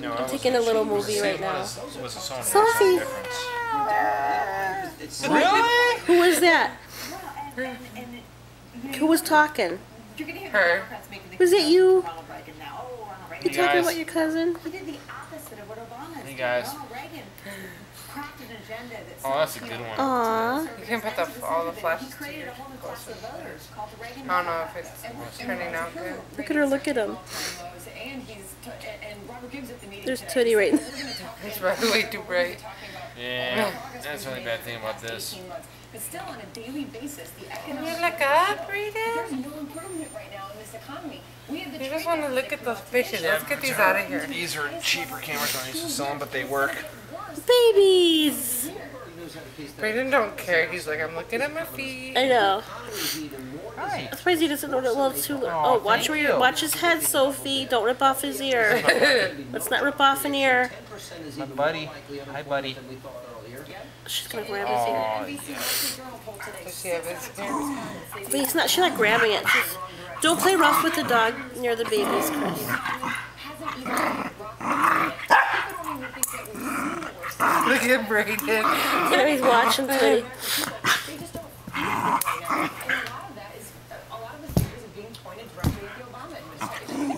No, I'm taking a little movie right now. Was, was a Sophie. Really? Who was that? Who was talking? Her. Was it you? You talking guys. about your cousin? He did the opposite of what Obama Hey, did. guys. Ronald Reagan crafted an agenda that Oh, that's a good one. Aw. You can put the, all the he flashes to your a whole new class of voters called the Reagan I don't know if it's turning out good. Look at her, look at him. There's today Tootie right said, "We're gonna talk It's about way too bright. talking about Yeah, that's the only bad thing about this. 18 months. But still, on a daily basis, the Can economic you look up, Rita? there's no improvement right now in this economy. We have the You just want to look at those growth. fishes. Let's get these out of here. These are cheaper cameras than I used to sell them, but they work. Babies! Braden don't care. He's like, I'm looking at my feet. I know. Hi. I'm surprised he doesn't know that well too. Oh, watch where you you. watch his head, Sophie. Don't rip off his ear. Let's not rip off an ear. My buddy. Hi, buddy. She's gonna grab his ear. NBC Wall Street Journal poll today. Does she have his hair? But he's not. She's not grabbing it. She's, don't play rough with the dog near the babies, Chris. Look at Braden. You he's watching me. A lot of the are being pointed directly at the Obama administration.